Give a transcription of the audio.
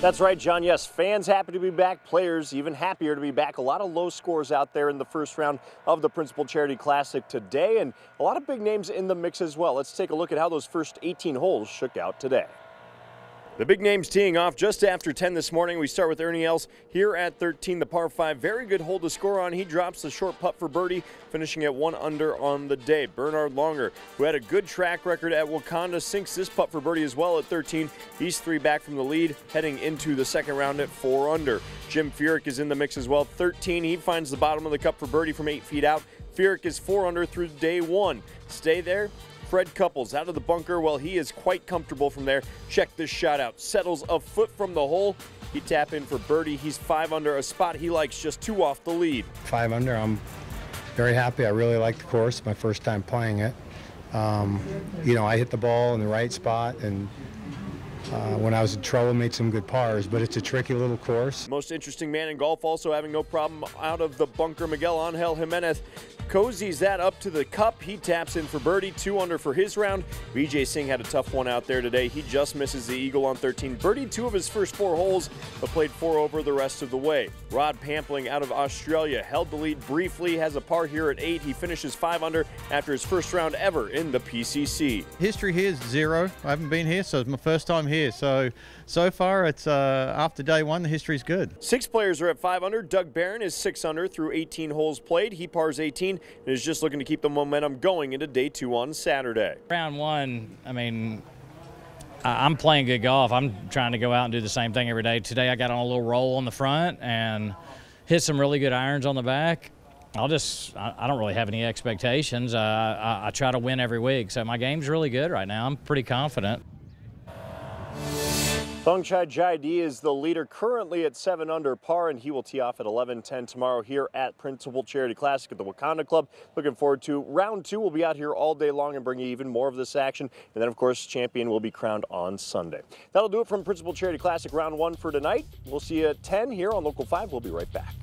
That's right, John. Yes, fans happy to be back, players even happier to be back. A lot of low scores out there in the first round of the Principal Charity Classic today, and a lot of big names in the mix as well. Let's take a look at how those first 18 holes shook out today. The big names teeing off just after 10 this morning. We start with Ernie Els here at 13, the par 5. Very good hole to score on. He drops the short putt for birdie, finishing at one under on the day. Bernhard Langer, who had a good track record at Wakonda, sinks this putt for birdie as well at 13. He's three back from the lead, heading into the second round at four under. Jim Furyk is in the mix as well. 13, he finds the bottom of the cup for birdie from eight feet out. Furyk is four under through day one. Stay there. Fred Couples out of the bunker. Well, he is quite comfortable from there. Check this shot out. Settles a foot from the hole. He tap in for birdie. He's five under, a spot he likes, just two off the lead. Five under. I'm very happy. I really like the course. My first time playing it. Um, you know, I hit the ball in the right spot and uh, when I was in trouble, made some good pars, but it's a tricky little course. Most interesting man in golf, also having no problem out of the bunker, Miguel Angel Jimenez cozies that up to the cup. He taps in for birdie, two under for his round. Vijay Singh had a tough one out there today. He just misses the eagle on 13. Birdie two of his first four holes, but played four over the rest of the way. Rod Pampling out of Australia held the lead briefly, has a par here at eight. He finishes five under after his first round ever in the PCC. History here is zero. I haven't been here, so it's my first time here here. So, so far, it's uh, after day one, the history's good. Six players are at 500. Doug Barron is six under through 18 holes played. He pars 18 and is just looking to keep the momentum going into day two on Saturday. Round one, I mean, I'm playing good golf. I'm trying to go out and do the same thing every day. Today I got on a little roll on the front and hit some really good irons on the back. I'll just, I don't really have any expectations. Uh, I, I, try to win every week. So my game's really good right now. I'm pretty confident. Thongchai Jaidee is the leader currently at 7 under par, and he will tee off at 11:10 tomorrow here at Principal Charity Classic at the Wakonda Club. Looking forward to round two. We'll be out here all day long and bring you even more of this action. And then, of course, champion will be crowned on Sunday. That'll do it from Principal Charity Classic round one for tonight. We'll see you at 10 here on Local 5. We'll be right back.